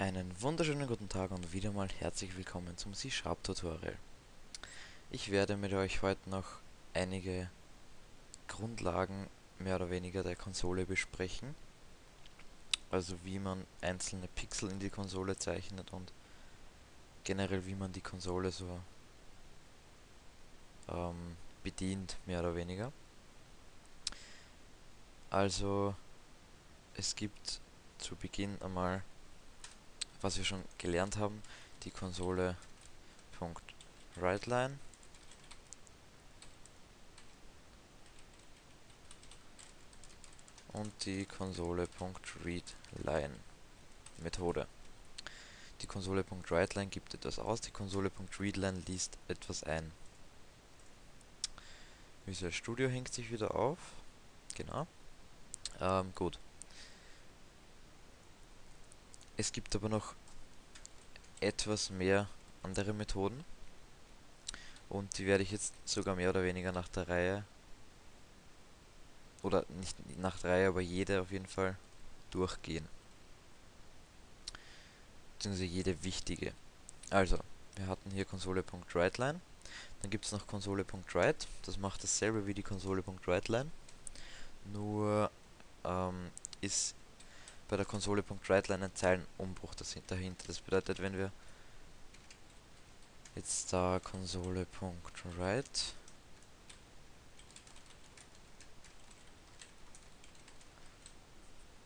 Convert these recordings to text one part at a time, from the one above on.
Einen wunderschönen guten Tag und wieder mal herzlich willkommen zum C-Sharp Tutorial. Ich werde mit euch heute noch einige Grundlagen mehr oder weniger der Konsole besprechen. Also wie man einzelne Pixel in die Konsole zeichnet und generell wie man die Konsole so ähm, bedient, mehr oder weniger. Also es gibt zu Beginn einmal was wir schon gelernt haben, die Konsole .WriteLine und die Konsole .readLine Methode. Die Konsole .WriteLine gibt etwas aus, die Konsole .readLine liest etwas ein. Visual Studio hängt sich wieder auf. Genau. Ähm, gut. Es gibt aber noch etwas mehr andere Methoden. Und die werde ich jetzt sogar mehr oder weniger nach der Reihe, oder nicht nach der Reihe, aber jede auf jeden Fall durchgehen. Beziehungsweise jede wichtige. Also, wir hatten hier Konsole.WriteLine. Dann gibt es noch Konsole.write. Das macht dasselbe wie die Konsole.WriteLine. Nur ähm, ist bei der Konsole.WriteLine ein Zeilenumbruch dahinter. Das bedeutet, wenn wir jetzt da Konsole.write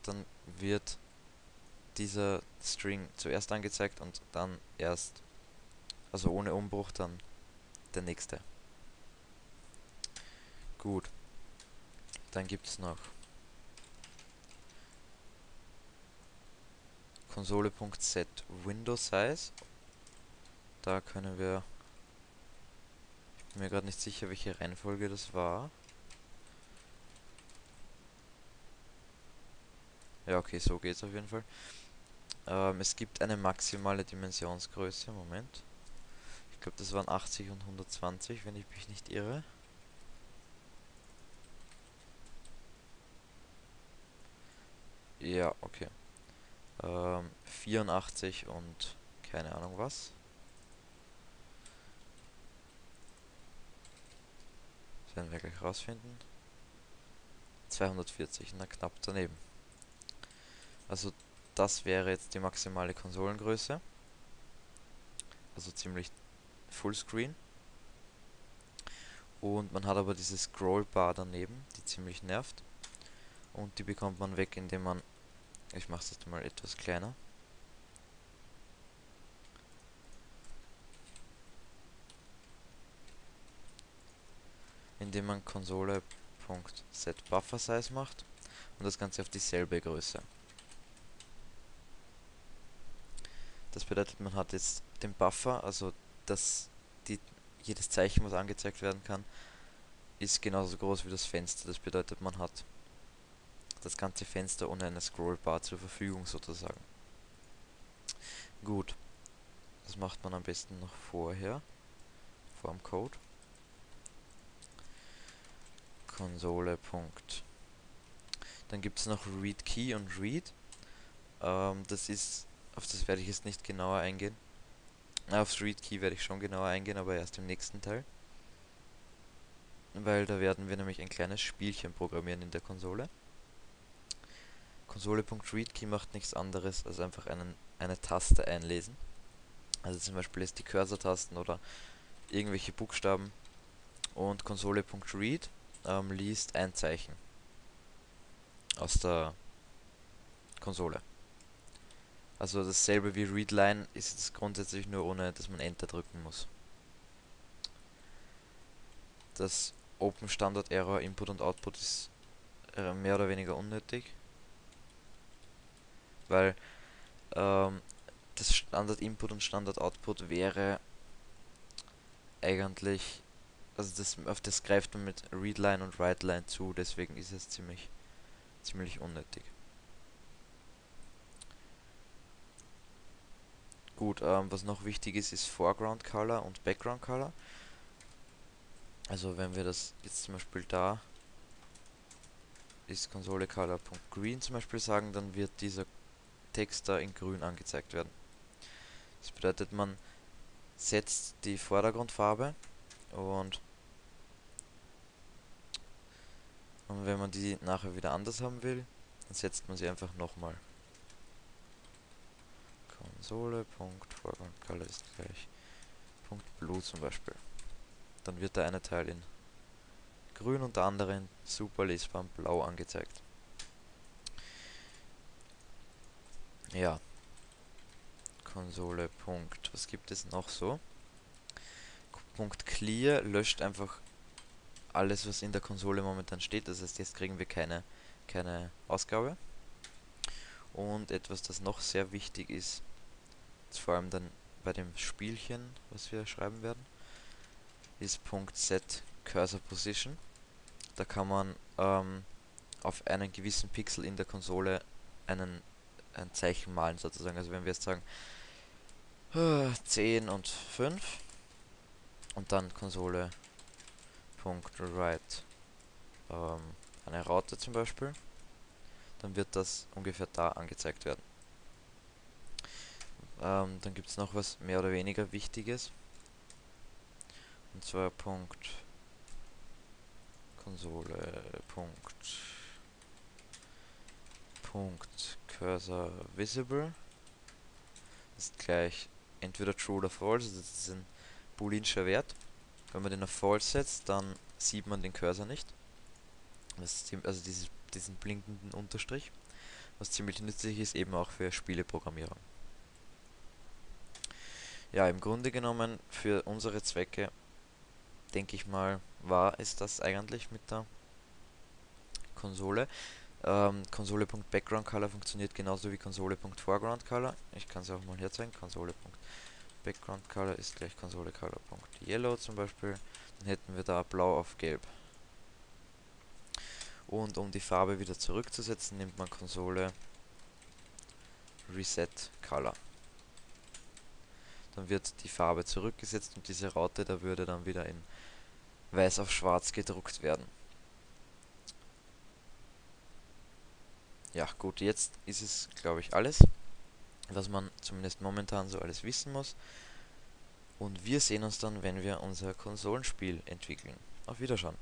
dann wird dieser String zuerst angezeigt und dann erst, also ohne Umbruch, dann der nächste. Gut. Dann gibt es noch Konsole.set Window Size. Da können wir. Ich bin mir gerade nicht sicher, welche Reihenfolge das war. Ja, okay, so geht's auf jeden Fall. Ähm, es gibt eine maximale Dimensionsgröße. Moment. Ich glaube, das waren 80 und 120, wenn ich mich nicht irre. Ja, okay ähm, 84 und keine Ahnung was. Das werden wir gleich rausfinden. 240, na knapp daneben. Also das wäre jetzt die maximale Konsolengröße. Also ziemlich Fullscreen. Und man hat aber diese Scrollbar daneben, die ziemlich nervt. Und die bekommt man weg, indem man ich mache es jetzt mal etwas kleiner. Indem man Konsole.setBufferSize macht und das Ganze auf dieselbe Größe. Das bedeutet, man hat jetzt den Buffer, also dass die, jedes Zeichen, was angezeigt werden kann, ist genauso groß wie das Fenster. Das bedeutet, man hat das ganze Fenster ohne eine Scrollbar zur Verfügung sozusagen. Gut. Das macht man am besten noch vorher. Vor dem Code. Konsole. Dann gibt es noch Read Key und Read. Ähm, das ist, auf das werde ich jetzt nicht genauer eingehen. Aufs Read Key werde ich schon genauer eingehen, aber erst im nächsten Teil. Weil da werden wir nämlich ein kleines Spielchen programmieren in der Konsole. Konsole.readKey macht nichts anderes als einfach einen, eine Taste einlesen. Also zum Beispiel jetzt die Cursor-Tasten oder irgendwelche Buchstaben. Und Konsole.read ähm, liest ein Zeichen aus der Konsole. Also dasselbe wie Readline ist es grundsätzlich nur ohne, dass man Enter drücken muss. Das Open Standard Error Input und Output ist äh, mehr oder weniger unnötig weil ähm, das Standard Input und Standard Output wäre eigentlich, also das, auf das greift man mit Readline und WriteLine zu, deswegen ist es ziemlich, ziemlich unnötig. Gut, ähm, was noch wichtig ist, ist Foreground Color und Background Color. Also wenn wir das jetzt zum Beispiel da ist Konsole Color.green zum Beispiel sagen, dann wird dieser Text da in grün angezeigt werden. Das bedeutet, man setzt die Vordergrundfarbe und, und wenn man die nachher wieder anders haben will, dann setzt man sie einfach nochmal. Konsole, Vordergrundcolor ist gleich Punkt Blue zum Beispiel. Dann wird der eine Teil in grün und der andere in super lesbarem Blau angezeigt. Ja. Konsole. Punkt. Was gibt es noch so? Punkt Clear löscht einfach alles, was in der Konsole momentan steht. Das heißt, jetzt kriegen wir keine, keine Ausgabe. Und etwas, das noch sehr wichtig ist, ist vor allem dann bei dem Spielchen, was wir schreiben werden, ist Punkt Set Cursor Position. Da kann man ähm, auf einen gewissen Pixel in der Konsole einen, ein Zeichen malen sozusagen. Also wenn wir jetzt sagen äh, 10 und 5 und dann Konsole Punkt Write ähm, eine Raute zum Beispiel, dann wird das ungefähr da angezeigt werden. Ähm, dann gibt es noch was mehr oder weniger Wichtiges. Und zwar Punkt Konsole Punkt Punkt Cursor Visible ist gleich entweder True oder False, das ist ein booleanscher Wert. Wenn man den auf False setzt, dann sieht man den Cursor nicht. Also dieses, diesen blinkenden Unterstrich, was ziemlich nützlich ist, eben auch für Spieleprogrammierung. Ja, im Grunde genommen für unsere Zwecke, denke ich mal, war es das eigentlich mit der Konsole. Ähm, Konsole.backgroundcolor funktioniert genauso wie Konsole.foregroundcolor. Ich kann es auch mal herzeigen. Konsole.backgroundcolor ist gleich Konsolecolor.yellow zum Beispiel. Dann hätten wir da blau auf gelb. Und um die Farbe wieder zurückzusetzen, nimmt man Konsole Reset Color dann wird die Farbe zurückgesetzt und diese Raute da würde dann wieder in weiß auf schwarz gedruckt werden. Ja gut, jetzt ist es glaube ich alles, was man zumindest momentan so alles wissen muss. Und wir sehen uns dann, wenn wir unser Konsolenspiel entwickeln. Auf Wiederschauen.